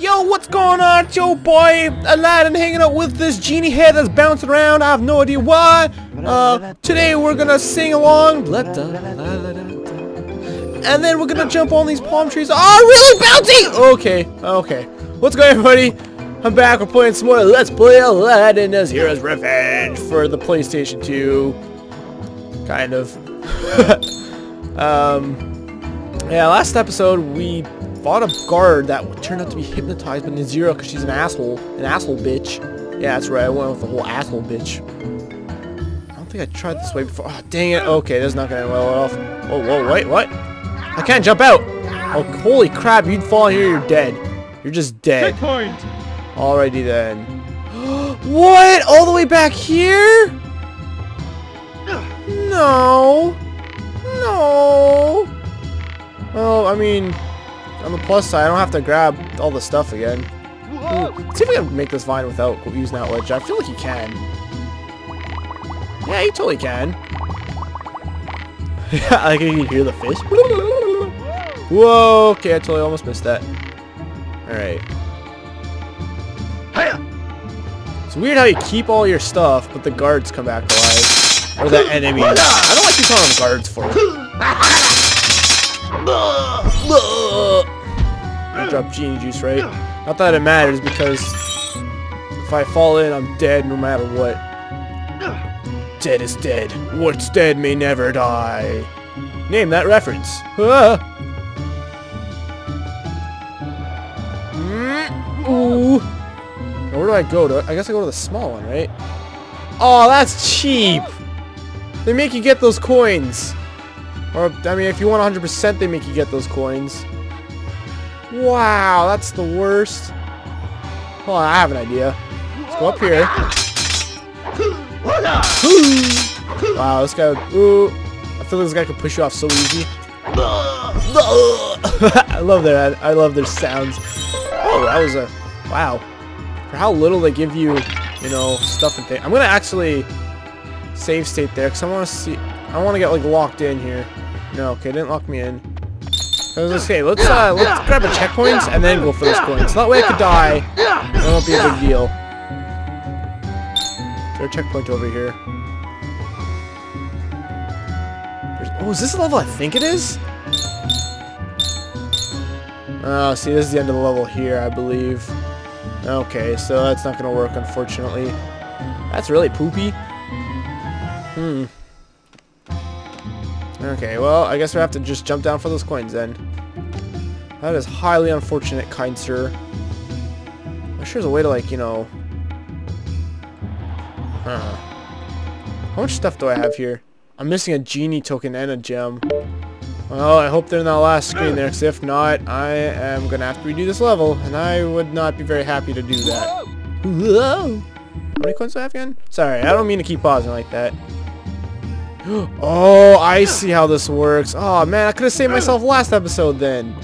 Yo, what's going on? It's your boy Aladdin hanging out with this genie head that's bouncing around. I have no idea why. Uh, today we're gonna sing along. And then we're gonna jump on these palm trees. Oh, really bouncy! Okay, okay. What's going on, everybody? I'm back. We're playing some more Let's Play Aladdin Nasira's Revenge for the PlayStation 2. Kind of. um, yeah, last episode we fought a guard that turned out to be hypnotized by Nasira because she's an asshole. An asshole bitch. Yeah, that's right. I went with the whole asshole bitch. I don't think I tried this way before. Oh, dang it. Okay, this is not going to end well off. Whoa, whoa, wait, what? I can't jump out. Oh, holy crap. You'd fall in here, you're dead. You're just dead. Checkpoint. Alrighty then. what? All the way back here? No. No. Well, I mean, on the plus side, I don't have to grab all the stuff again. Ooh, see if we can make this vine without using that wedge. I feel like you can. Yeah, you totally can. Yeah, I can hear the fish. Whoa, okay, I totally almost missed that. Alright. It's weird how you keep all your stuff, but the guards come back alive. Or the enemies. I don't like you calling them guards for. I dropped genie juice, right? Not that it matters, because if I fall in, I'm dead no matter what. Dead is dead. What's dead may never die. Name that reference. Ah. Ooh. Where do I go to? I guess I go to the small one, right? Oh, that's cheap. They make you get those coins. Or, I mean, if you want 100%, they make you get those coins. Wow, that's the worst. Hold on, I have an idea. Let's go up here. Wow, this guy, ooh. I feel like this guy could push you off so easy. I love their, I love their sounds. Oh, that was a, wow. For how little they give you, you know, stuff and things. I'm gonna actually save state there, because I want to see, I want to get, like, locked in here. No, okay, didn't lock me in. Okay, let's uh, let's grab a checkpoint and then go for those coins. So that way I could die. That won't be a big deal. Is there a checkpoint over here? There's, oh, is this the level I think it is? Oh, see, this is the end of the level here, I believe. Okay, so that's not going to work, unfortunately. That's really poopy. Hmm. Okay, well, I guess we have to just jump down for those coins then. That is highly unfortunate, kind sir. I'm sure there's a way to, like, you know... Huh. How much stuff do I have here? I'm missing a genie token and a gem. Well, I hope they're in that last screen there, because if not, I am going to have to redo this level, and I would not be very happy to do that. Whoa! How many coins do I have again? Sorry, I don't mean to keep pausing like that. Oh, I see how this works. Oh, man, I could have saved myself last episode then.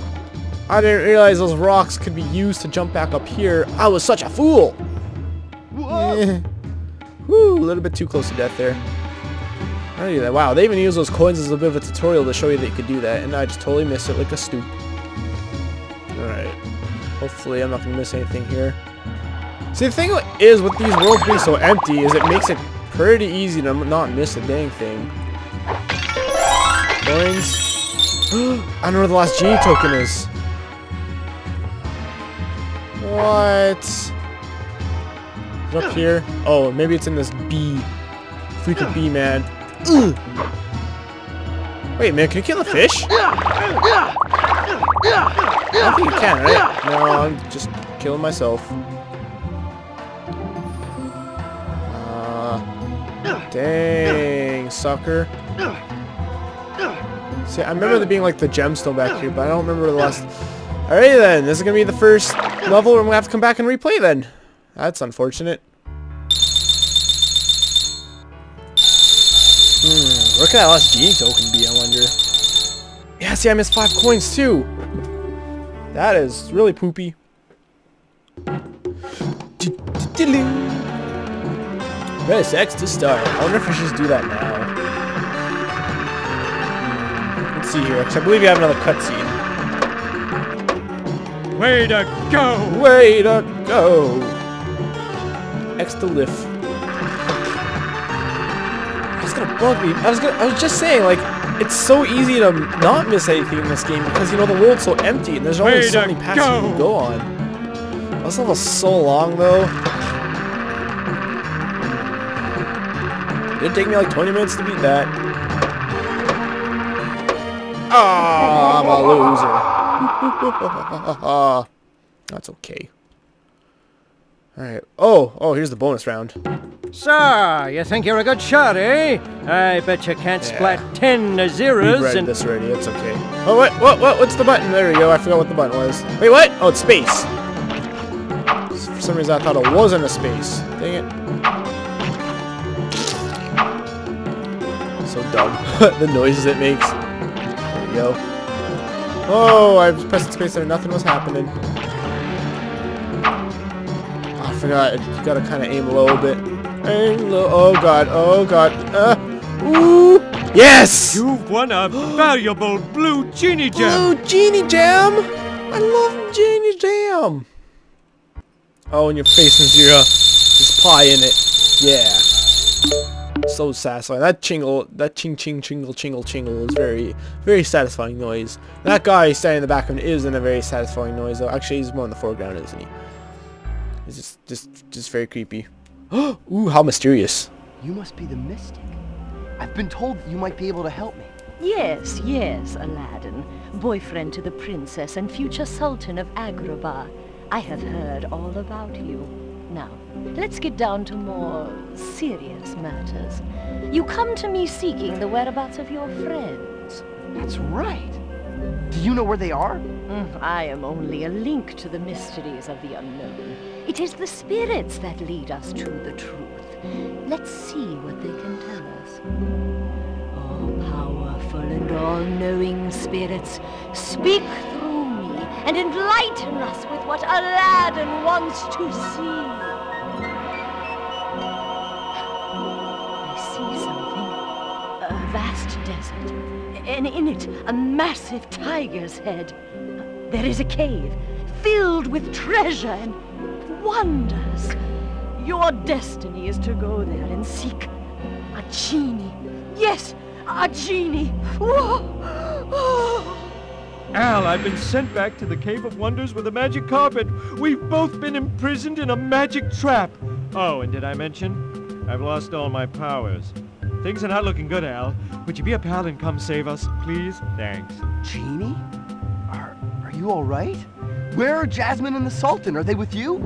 I didn't realize those rocks could be used to jump back up here. I was such a fool. Eh. Whew, a little bit too close to death there. Wow, they even use those coins as a bit of a tutorial to show you that you could do that, and I just totally missed it like a stoop. Alright. Hopefully I'm not going to miss anything here. See, the thing is, with these worlds being so empty, is it makes it pretty easy to not miss a dang thing. Coins. I don't know where the last genie token is. What? Is it up here? Oh, maybe it's in this bee. Freaking bee, man. Ugh. Wait, man, can you kill a fish? I don't think you can, right? No, I'm just killing myself. Dang, sucker. See, I remember there being like the gemstone back here, but I don't remember the last... Alright then, this is going to be the first level where I'm going to have to come back and replay then. That's unfortunate. Hmm, where could that last genie token be, I wonder? Yeah, see, I missed five coins too. That is really poopy. Press X to start. I wonder if I should just do that now. Let's see here, because I believe you have another cutscene. Way to go! Way to go! X to lift. It's gonna bug me. I was gonna, I was just saying, like, it's so easy to not miss anything in this game because you know the world's so empty and there's only Way so many paths you can go. go on. This level's so long though. It'd take me like 20 minutes to beat that. Ah, I'm a loser. That's okay. Alright. Oh, oh, here's the bonus round. So, you think you're a good shot, eh? I bet you can't Yeah. splat ten We've zeros read and... this already, it's okay. Oh, what, what, what, what's the button? There we go, I forgot what the button was. Wait, what? Oh, it's space. For some reason I thought it wasn't a space. Dang it. So dumb. the noises it makes. There we go. Oh, I was pressing space there, nothing was happening. I forgot, you gotta kind of aim low a bit. Aim low, oh god, oh god. Uh, ooh, yes! You've won a valuable blue genie gem! Blue Genie Jam! I love Genie Jam! Oh, and your face is your, uh, pie in it. Yeah. So satisfying. That chingle, that ching ching chingle chingle chingle is very, very satisfying noise. That guy standing in the background isn't a very satisfying noise though. Actually, he's more in the foreground, isn't he? He's just, just, just very creepy. Ooh, how mysterious. You must be the mystic. I've been told that you might be able to help me. Yes, yes, Aladdin. Boyfriend to the princess and future sultan of Agrabah. I have heard all about you. Now, let's get down to more serious matters. You come to me seeking the whereabouts of your friends. That's right. Do you know where they are? Mm, I am only a link to the mysteries of the unknown. It is the spirits that lead us to the truth. Let's see what they can tell us. Oh, powerful and all-knowing spirits, speak and enlighten us with what Aladdin wants to see. I see something. A vast desert, and in it a massive tiger's head. There is a cave filled with treasure and wonders. Your destiny is to go there and seek a genie. Yes, a genie. Whoa. Oh. Al, I've been sent back to the Cave of Wonders with a magic carpet. We've both been imprisoned in a magic trap. Oh, and did I mention? I've lost all my powers. Things are not looking good, Al. Would you be a pal and come save us, please? Thanks. Genie? Are, are you all right? Where are Jasmine and the Sultan? Are they with you?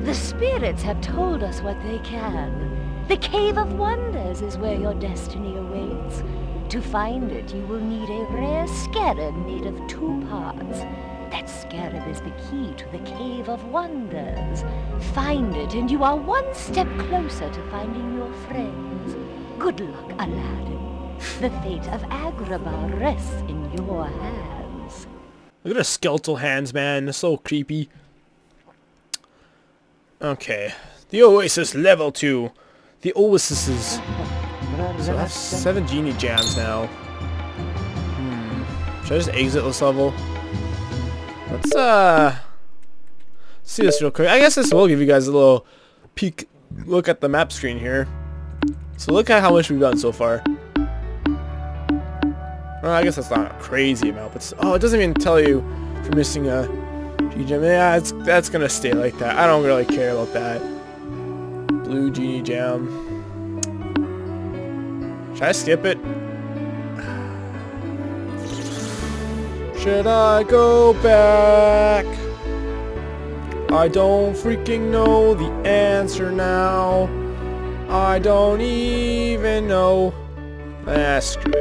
The spirits have told us what they can. The Cave of Wonders is where your destiny awaits. To find it, you will need a rare scarab made of two parts. That scarab is the key to the Cave of Wonders. Find it, and you are one step closer to finding your friends. Good luck, Aladdin. The fate of Agrabah rests in your hands. Look at her skeletal hands, man. They're so creepy. Okay. The Oasis level 2. The Oases. So I have seven genie jams now. Hmm. Should I just exit this level? Let's, uh... See this real quick. I guess this will give you guys a little peek look at the map screen here. So look at how much we've done so far. Well, I guess that's not a crazy amount, but oh, it doesn't even tell you if you're missing a G gem. Yeah, it's, that's gonna stay like that. I don't really care about that. Blue genie gem. Should I skip it? Should I go back? I don't freaking know the answer now. I don't even know. Ah, screw.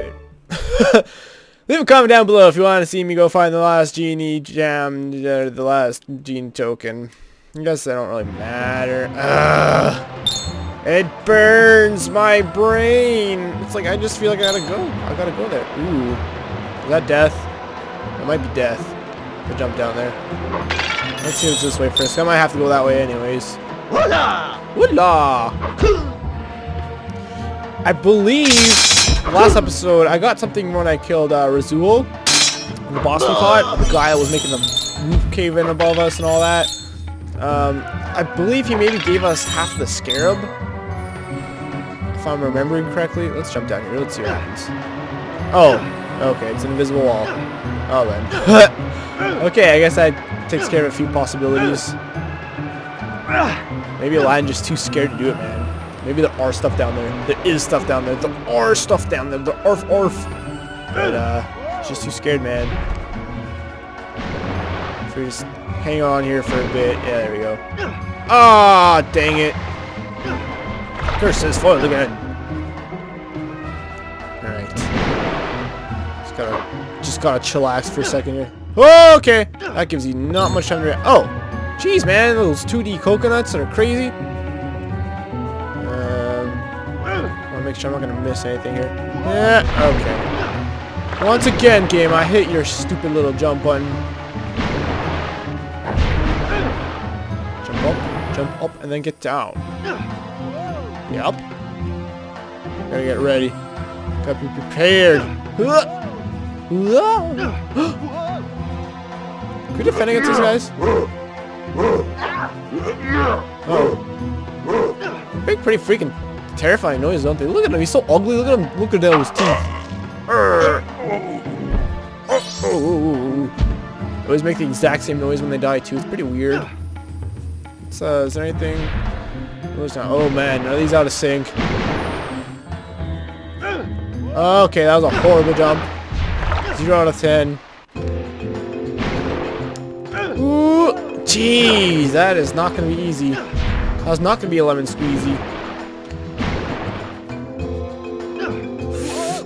Leave a comment down below if you want to see me go find the last genie jam, uh, the last genie token. I guess they don't really matter. Ugh. It burns my brain. It's like I just feel like I gotta go. I gotta go there. Ooh. Is that death? It might be death. I jump down there. Let's see what's this way first. I might have to go that way anyways. Woola! I believe last episode I got something when I killed uh, Razul. the boss we fought, the guy that was making the roof cave in above us and all that. Um, I believe he maybe gave us half the scarab. If I'm remembering correctly. Let's jump down here. Let's see what happens. Oh, okay. It's an invisible wall. Oh, then. okay, I guess that takes care of a few possibilities. Maybe Aladdin just too scared to do it, man. Maybe there are stuff down there. There is stuff down there. There are stuff down there. There arf arf. But uh, just too scared, man. So we just hang on here for a bit. Yeah, there we go. Ah, dang it. Curses foiled again. Alright. Just gotta just gotta chillax for a second here. Oh, okay. That gives you not much time to react. Oh! Jeez, man, those 2D coconuts are crazy. Um, I want to make sure I'm not to miss anything here. Yeah, okay. Once again, game, I hit your stupid little jump button. Jump up, jump up, and then get down. Yep. Gotta get ready. Gotta be prepared. Can we defend against these guys? Oh. Make pretty freaking terrifying noise, don't they? Look at him, he's so ugly. Look at him. Look at those teeth. They always make the exact same noise when they die too. It's pretty weird. Uh, is there anything? Oh man, of these out of sync. Okay, that was a horrible jump. Zero out of ten. Ooh, jeez, that is not gonna be easy. That's not gonna be a lemon squeezy.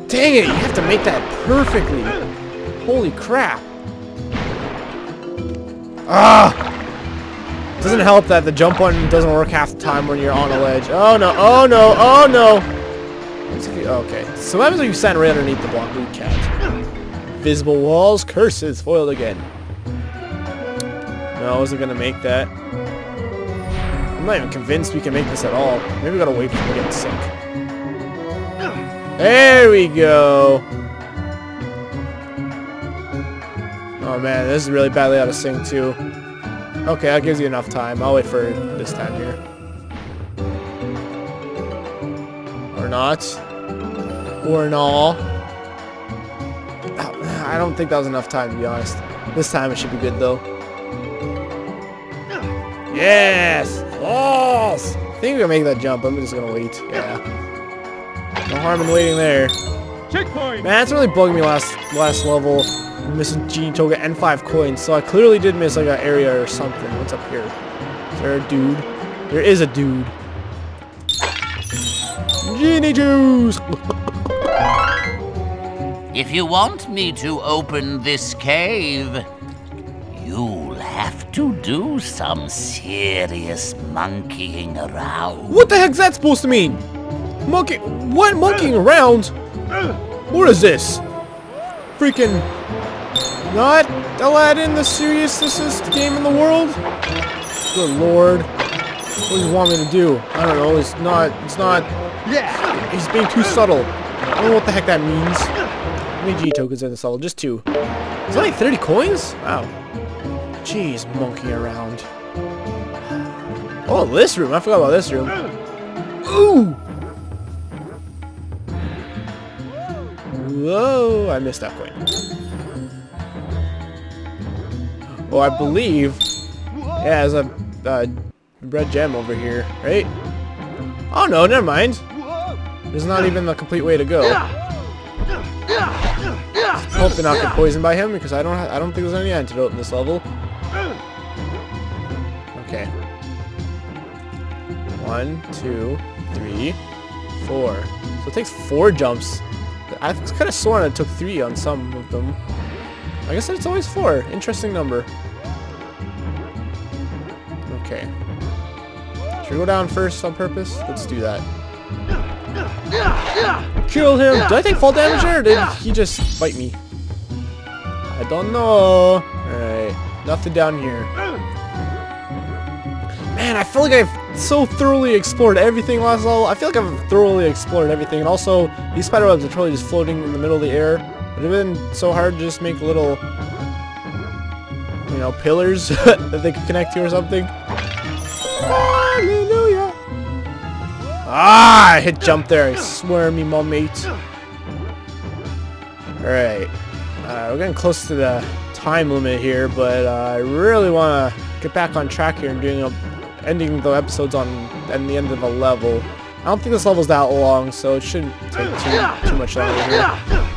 Dang it, you have to make that perfectly. Holy crap. Ah! Doesn't help that the jump button doesn't work half the time when you're on a ledge. Oh no, oh no, oh no! Okay, so what happens when you stand right underneath the block? We can't. Visible walls, curses, foiled again. No, I wasn't gonna make that. I'm not even convinced we can make this at all. Maybe we gotta wait for it to get sync. There we go. Oh man, this is really badly out of sync too. Okay, that gives you enough time. I'll wait for this time here. Or not. Or not. I don't think that was enough time, to be honest. This time it should be good, though. Yes! Yes! I think we're gonna make that jump. I'm just gonna wait. Yeah. No harm in waiting there. Checkpoint! Man, that's really bugging me last last level. I'm missing Genie Toga and five coins, so I clearly did miss like an area or something. What's up here? Is there a dude? There is a dude. Genie Juice! If you want me to open this cave, you'll have to do some serious monkeying around. What the heck's that supposed to mean? Monkey? What? Monkeying around? What is this? Freaking not Aladdin, the seriousness game in the world? Good lord. What do you want me to do? I don't know. It's not. It's not. Yeah. He's being too subtle. I don't know what the heck that means. How many G tokens in this level? Just two. It's only 30 coins? Wow. Jeez, monkey around. Oh, this room. I forgot about this room. Ooh! Whoa, I missed that coin. Oh, I believe... Yeah, there's a red gem over here, right? Oh no, never mind. There's not even the complete way to go. Hope to not get poisoned by him because I don't I don't think there's any antidote in this level. Okay. One, two, three, four. So it takes four jumps. I could have sworn it took three on some of them. I guess it's always four. Interesting number. Okay. Should we go down first on purpose? Let's do that. Kill him! Did I take fall damage or did he just bite me? I don't know. Alright. Nothing down here. Man, I feel like I've so thoroughly explored everything last level. I feel like I've thoroughly explored everything. And also, these spider webs are totally just floating in the middle of the air. Would it have been so hard to just make little, you know, pillars that they could connect to or something? Hallelujah! Ah, I hit jump there. I swear me, mum mate. Alright. Uh, we're getting close to the time limit here, but uh, I really want to get back on track here and doing a, ending the episodes on at the end of a level. I don't think this level's that long, so it shouldn't take too, too much longer here.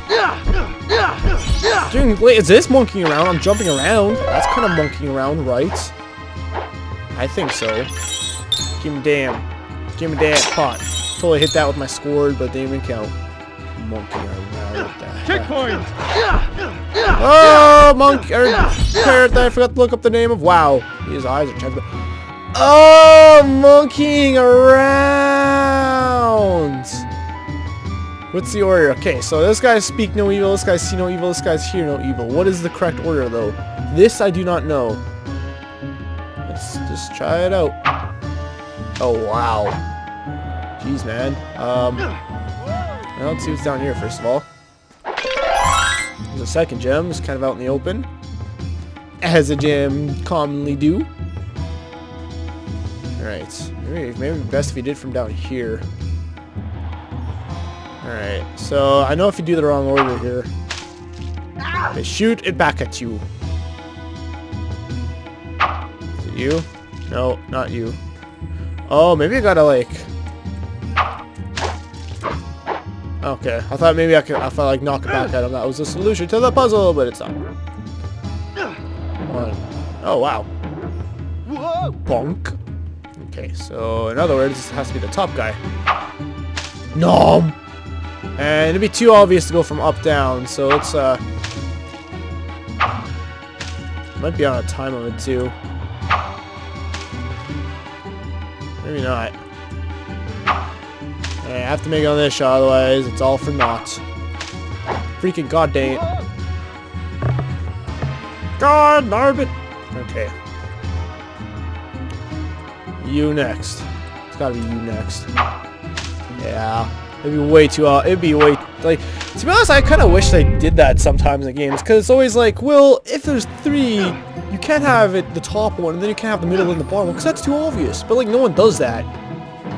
Doing, wait, is this monkeying around? I'm jumping around. That's kind of monkeying around, right? I think so. Give me damn. Give me that pot. Totally hit that with my sword, but didn't even count. Monkeying around. What the heck? Kick point! Oh, monkey or parrot! I forgot to look up the name of. Wow, his eyes are checked. Oh, monkeying around. What's the order? Okay, so this guy's speak no evil. This guy's see no evil. This guy's hear no evil. What is the correct order, though? This I do not know. Let's just try it out. Oh wow. Jeez, man. Um, well, let's see what's down here first of all. There's a second gem, it's kind of out in the open. As a gem commonly do. Alright, maybe, maybe best if you did from down here. Alright, so I know if you do the wrong order here, they shoot it back at you. Is it you? No, not you. Oh, maybe I gotta like... Okay, I thought maybe I could, I like knock it back at him. That was the solution to the puzzle, but it's not. One. Oh wow. Whoa! Bonk. Okay, so in other words, this has to be the top guy. Nom. And it'd be too obvious to go from up down, so let's uh. Might be on a time limit too. Maybe not. I have to make it on this shot, otherwise it's all for naught. Freaking god dang it. God darn! Okay. You next. It's gotta be you next. Yeah. It'd be way too, uh, it'd be way, like, to be honest, I kind of wish they did that sometimes in games, because it's always like, well, if there's three, you can't have it, the top one, and then you can't have the middle and the bottom one, because that's too obvious. But, like, no one does that.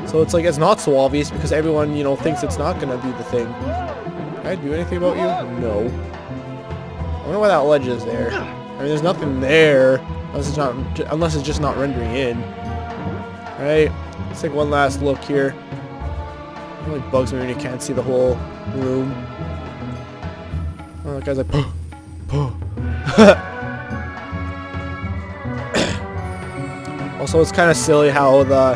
So it's like, it's not so obvious, because everyone, you know, thinks it's not gonna be the thing. Can I do anything about you? No. I wonder why that ledge is there. I mean, there's nothing there, unless it's not, unless it's just not rendering in. Alright, let's take one last look here. Really bugs me when you can't see the whole room. Oh, that guy's like, puh, puh. also, it's kind of silly how the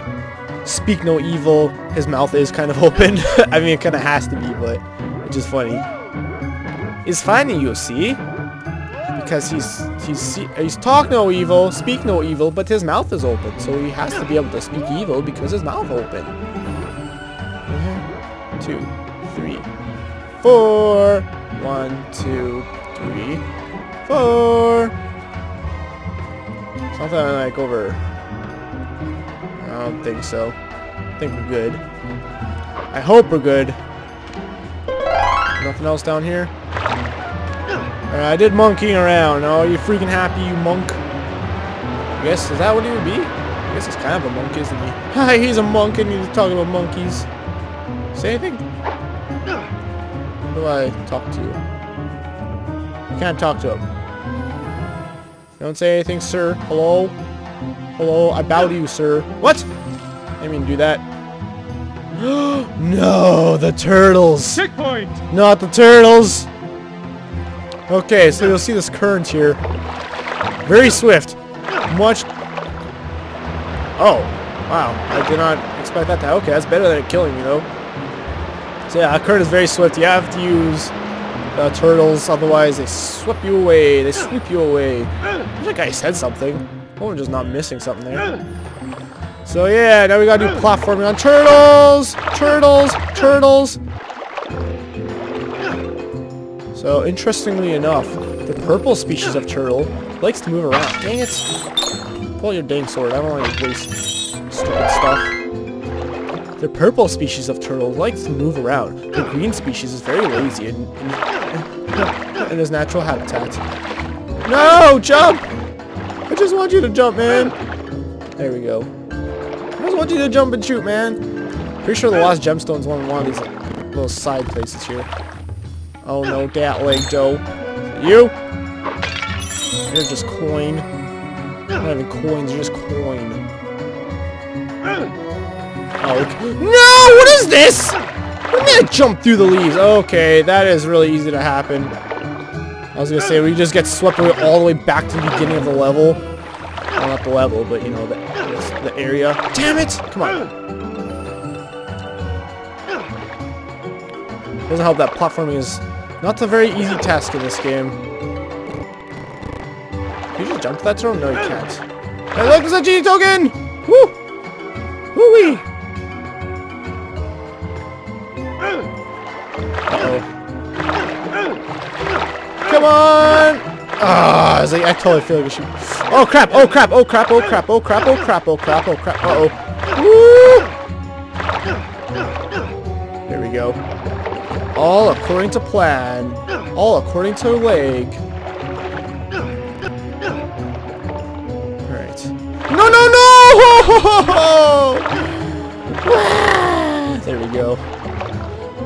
speak no evil, his mouth is kind of open. I mean, it kind of has to be, but it's just funny. It's funny, you see, because he's he's he's talk no evil, speak no evil, but his mouth is open, so he has to be able to speak evil because his mouth open. Two, three, four. One, two, three, four. Something like over. I don't think so. I think we're good. I hope we're good. Nothing else down here? Alright, I did monkeying around. Oh, you freaking happy, you monk? I guess, is that what he would be? I guess he's kind of a monk, isn't he? He's a monk and he's talking about monkeys. Say anything? How do I talk to you? I can't talk to him. Don't say anything, sir. Hello? Hello? I bow to you, sir. What? I didn't mean do that. no, the turtles. Kick point! Not the turtles. Okay, so you'll see this current here. Very swift. Much. Oh, wow. I did not expect that to. Okay, that's better than it killing me, though. So yeah, current is very swift. You have to use the turtles, otherwise they sweep you away. They sweep you away. That guy said something. Oh, I'm just not missing something there. So yeah, now we gotta do platforming on turtles! Turtles! Turtles! So interestingly enough, the purple species of turtle likes to move around. Dang it! Pull your dang sword. I don't want to waste stupid stuff. The purple species of turtle likes to move around. The green species is very lazy and, in his natural habitat. No, jump! I just want you to jump, man. There we go. I just want you to jump and shoot, man. Pretty sure the lost gemstone's one one of these little side places here. Oh no, that leg, Joe. You? You're just coin. Not even coins, you're just coin. Okay. No! What is this? What mean I jump through the leaves? Okay, that is really easy to happen. I was gonna say, we just get swept away all the way back to the beginning of the level. Well, not the level, but you know, the, the area. Damn it! Come on. Doesn't help that platforming is not a very easy task in this game. Can you just jump to that turtle? No, you can't. Look, there's a genie token! Woo! Woo-wee! Was like, I totally feel like we should. Oh crap! Oh crap! Oh crap! Oh crap! Oh crap! Oh crap! Oh crap! Oh crap! Uh oh. There we go. All according to plan. All according to leg. Alright. No, no, no! there we go.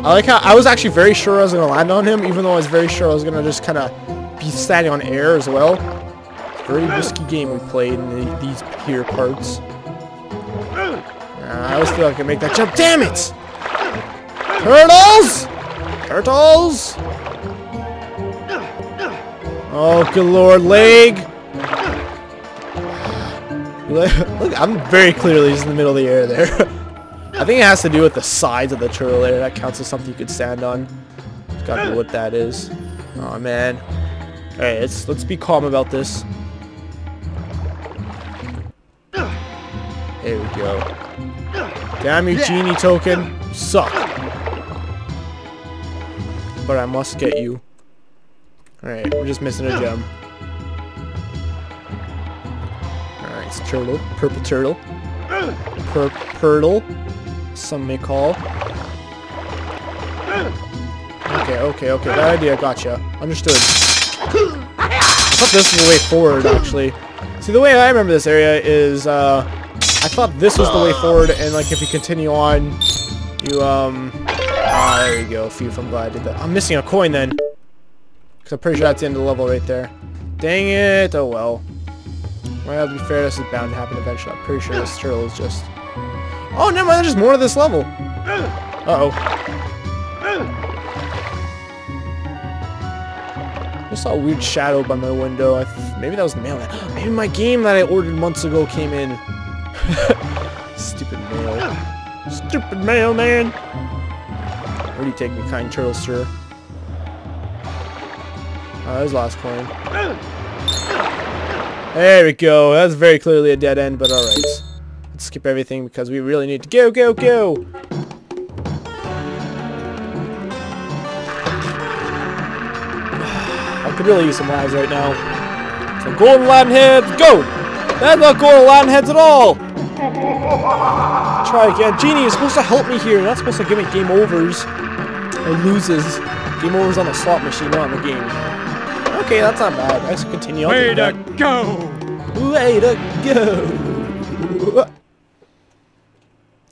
I like how I was actually very sure I was going to land on him, even though I was very sure I was going to just kind of be standing on air as well. Very risky game we played in the, these here parts. Uh, I always feel like I can make that jump. Damn it! Turtles! Turtles! Oh, good lord, leg! Look, I'm very clearly just in the middle of the air there. I think it has to do with the sides of the turtle there. That counts as something you could stand on. It's gotta be what that is. Oh man. Alright, let's let's be calm about this. There we go. Damn you, genie token. Suck. But I must get you. Alright, we're just missing a gem. Alright, it's turtle. Purple turtle. Pur turtle. Some may call. Okay, okay, okay. That idea, gotcha. Understood. I thought this was the way forward, actually. See, the way I remember this area is, uh, I thought this was the way forward, and, like, if you continue on, you, um... Ah, there you go, Phew, I'm glad I did that. I'm missing a coin, then. Because I'm pretty sure that's the end of the level right there. Dang it! Oh, well. Well, to be fair, this is bound to happen eventually. I'm pretty sure this turtle is just... Oh, never mind, there's just more to this level. Uh-oh. Saw a weird shadow by my window. I maybe that was the mailman. Maybe my game that I ordered months ago came in. Stupid mail. Stupid mailman. Where do you take me, kind turtle, sir? Oh, there's last coin. There we go. That's very clearly a dead end, but alright. Let's skip everything because we really need to go, go, go! Could really use some lives right now. So golden Latin heads, go! That's not golden Latin heads at all! Try again. Genie, you're supposed to help me here. You're not supposed to give me game overs. Or loses. Game overs on the slot machine, not on the game. Okay, that's not bad. Let's continue. I'll Way to that. go! Way to go!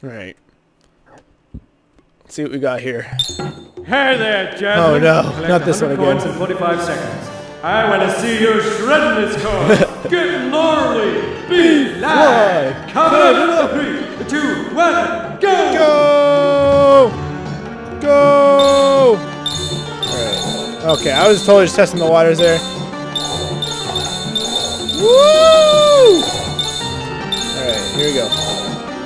Alright. Let's see what we got here. Hey there, Jasmine. Oh, no, not this one again. in 45 seconds. I want to see you shredding this car. Get gnarly. Be live. Coming up. Three, two, one, go. Go! Go! Alright. Okay, I was totally just testing the waters there. Woo! Alright, here we go.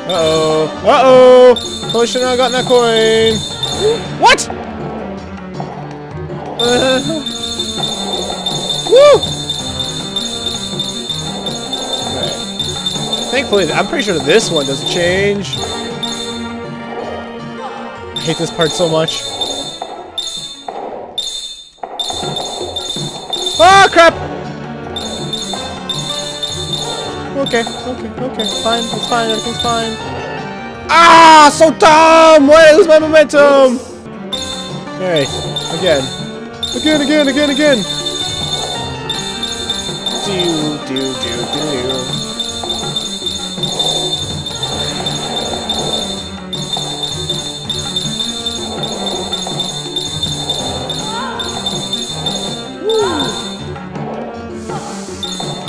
Uh-oh. Uh-oh! Totally should not have gotten that coin. What? Woo! Thankfully, I'm pretty sure this one doesn't change. I hate this part so much. Oh, crap! Okay, okay, okay, fine, it's fine, everything's fine. Ah, so dumb! Why did I lose my momentum? Alright, again. Again, again, again, again! Do, do, do, do, do.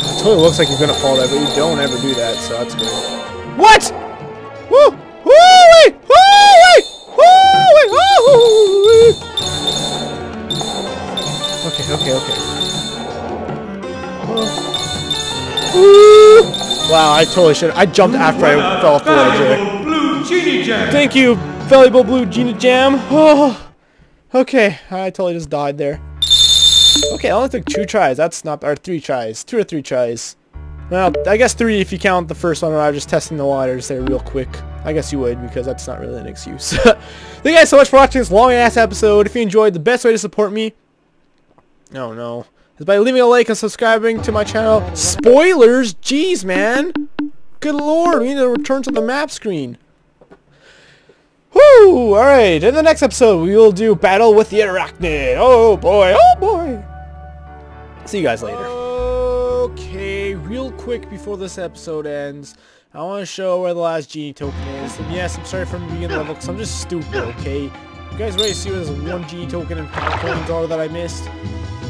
It totally looks like you're gonna fall there, but you don't ever do that, so that's good. What? Okay, okay. Wow, I totally should. I jumped after I fell off the ledge blue genie jam. Thank you, valuable blue Genie Jam. Oh, okay, I totally just died there. Okay, it only took two tries. That's not, or three tries. Two or three tries. Well, I guess three if you count the first one where I was just testing the waters there real quick. I guess you would because that's not really an excuse. Thank you guys so much for watching this long-ass episode. If you enjoyed, the best way to support me, oh no, is by leaving a like and subscribing to my channel. Spoilers? Jeez, man. Good lord, we need to return to the map screen. Woo! Alright, in the next episode, we will do Battle with the Arachnid. Oh boy, oh boy! See you guys later. Okay, real quick before this episode ends, I want to show where the last genie token is. And yes, I'm sorry for being level, because I'm just stupid, okay? You guys ready to see where this one genie token and coins are that I missed?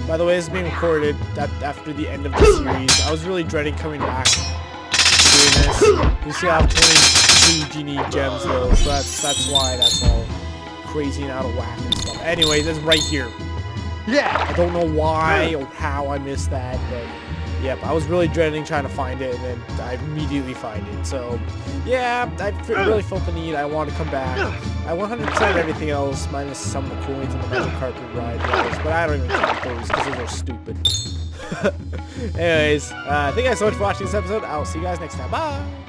By the way, this is being recorded at, after the end of the series. I was really dreading coming back doing this. You see I have 22 genie gems though, so that's, that's why that's all crazy and out of whack and stuff. Anyway, this is right here. Yeah. I don't know why or how I missed that, but yep, I was really dreading trying to find it, and then I immediately find it. So, yeah, I really felt the need. I want to come back. I 100% everything else, minus some of the coins and the magic carpet ride levels, but I don't even count those because those are stupid. Anyways, uh, thank you guys so much for watching this episode. I'll see you guys next time. Bye!